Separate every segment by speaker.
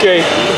Speaker 1: okay.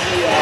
Speaker 1: Oh,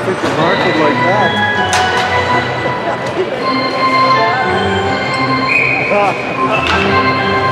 Speaker 1: outfit the market like that. Ha ha ha.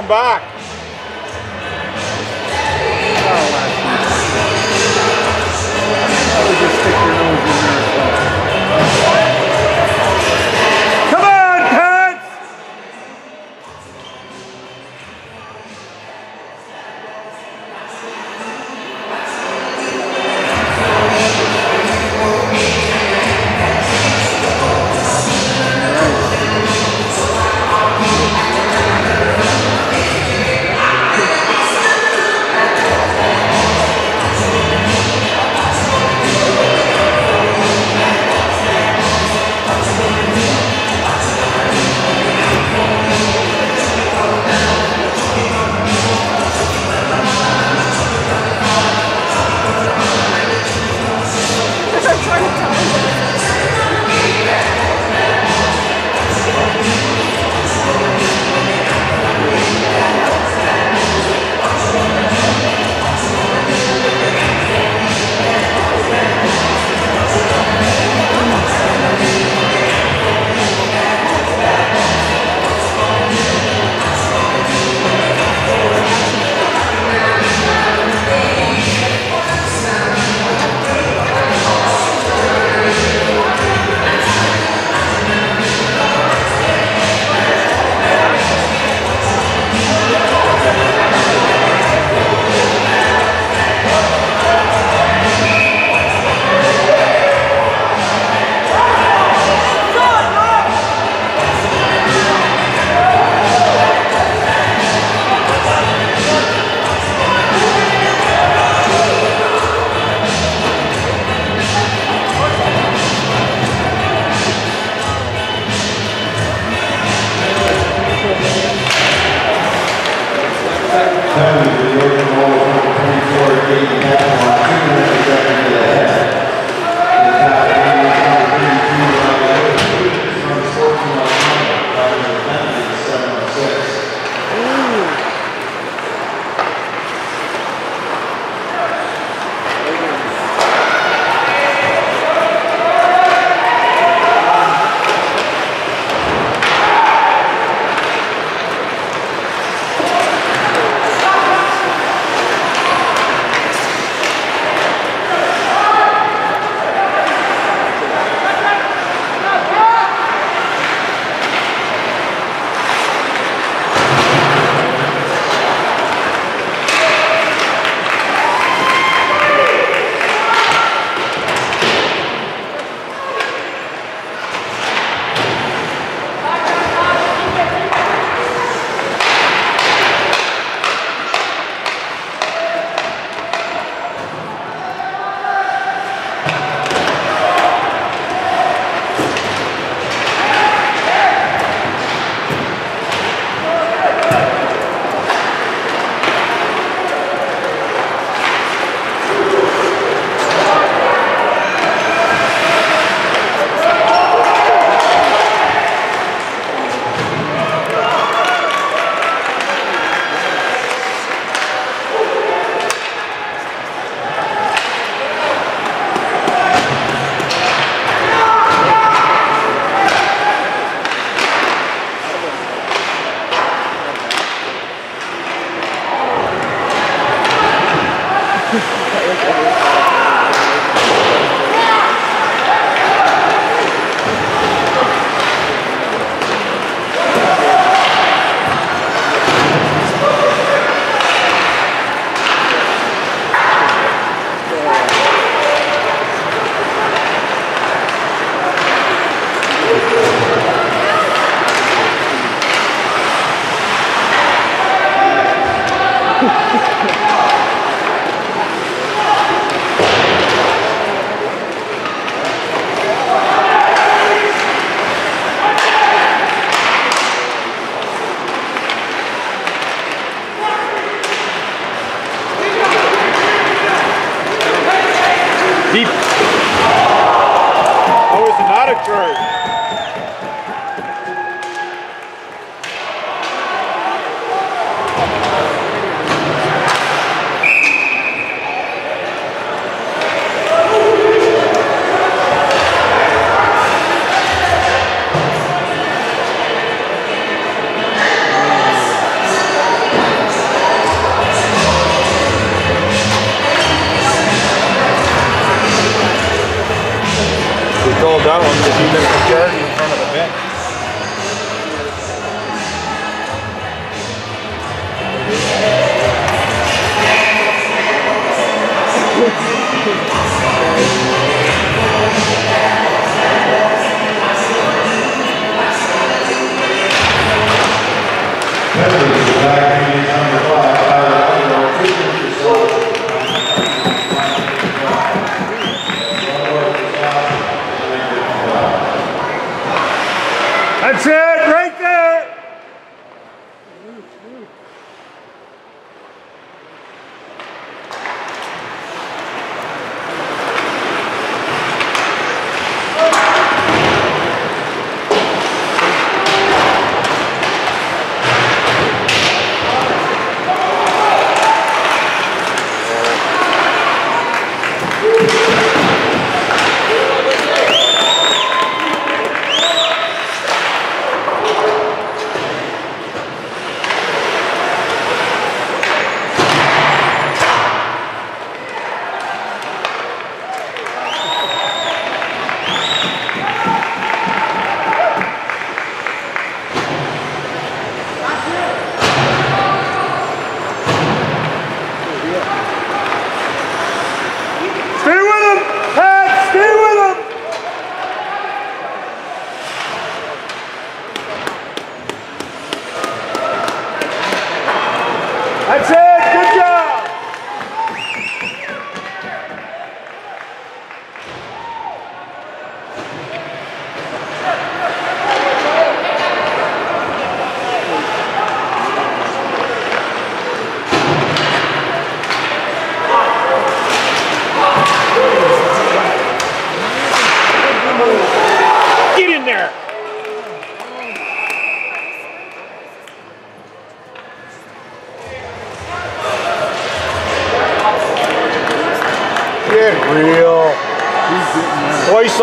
Speaker 1: Going back?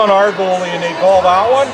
Speaker 1: Our goalie and they call that one?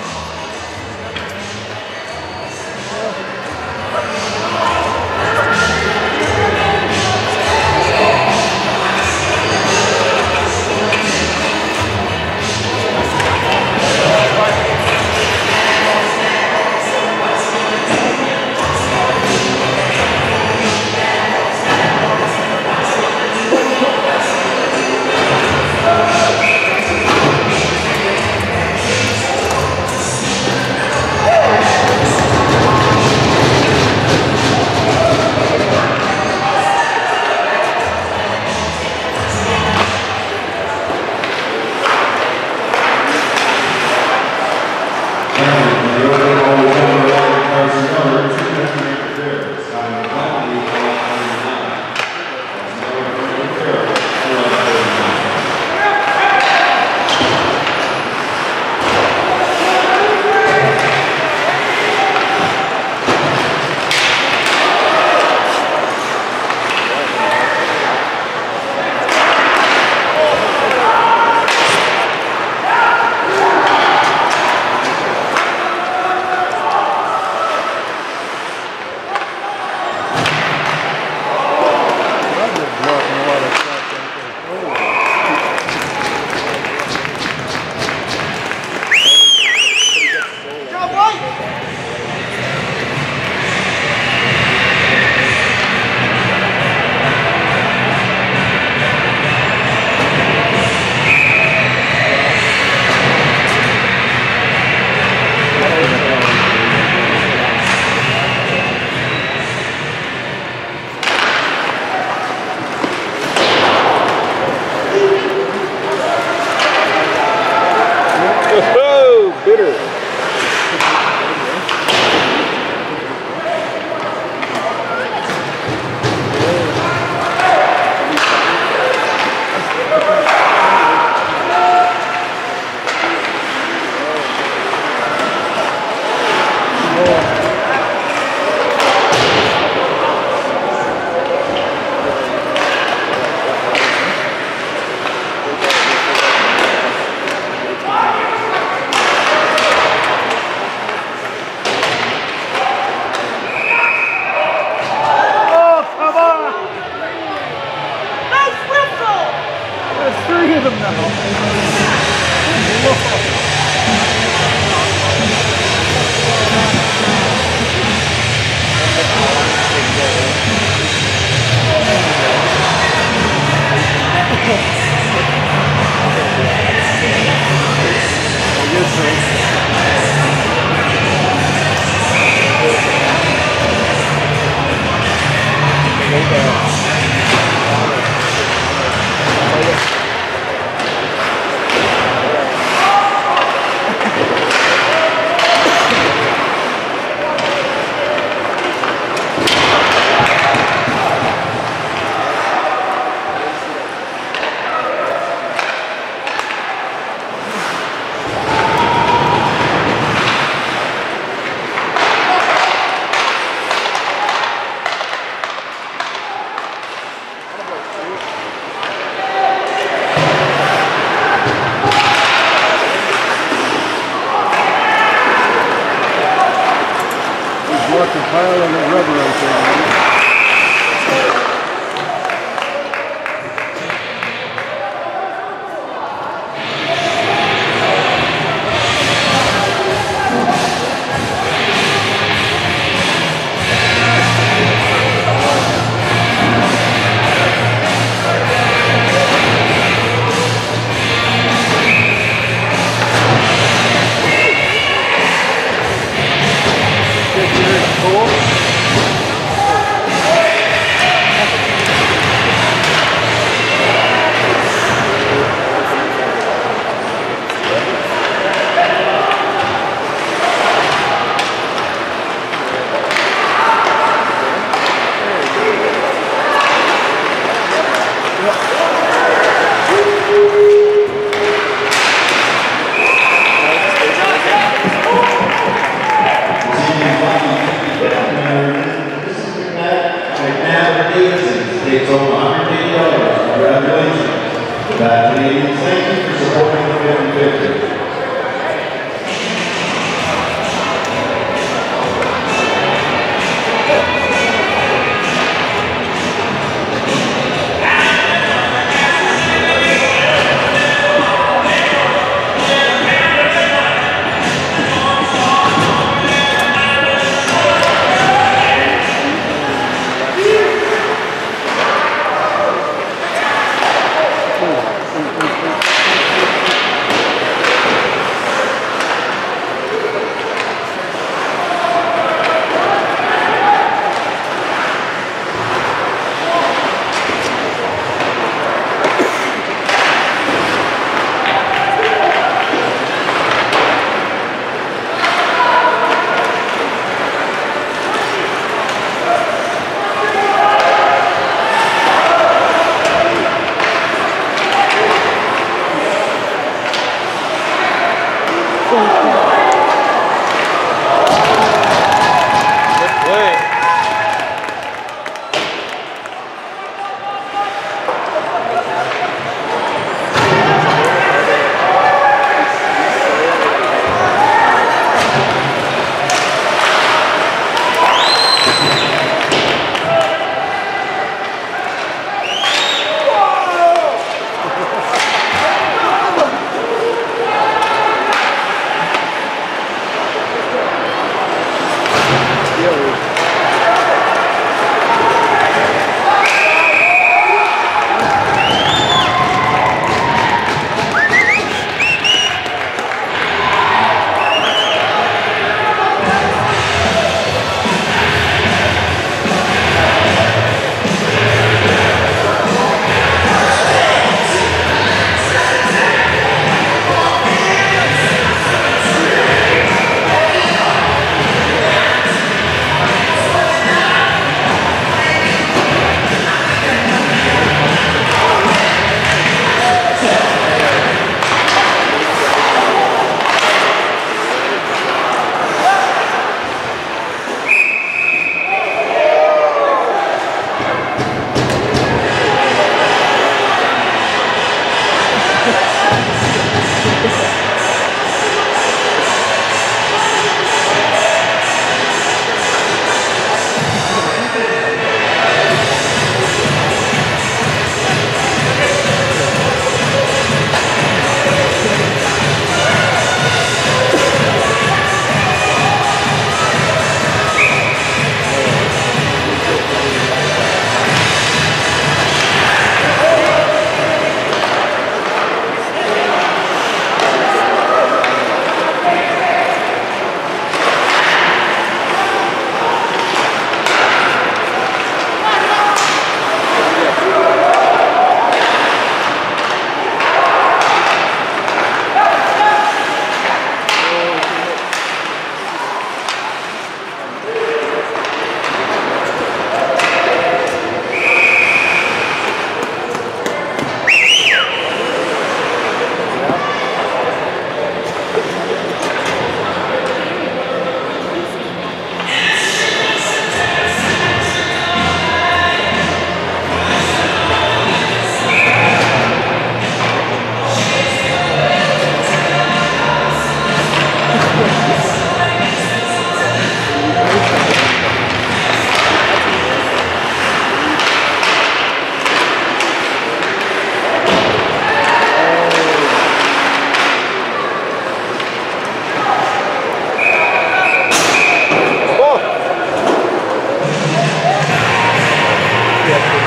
Speaker 1: Yeah.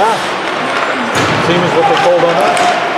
Speaker 2: Yeah. Same as what they told on us.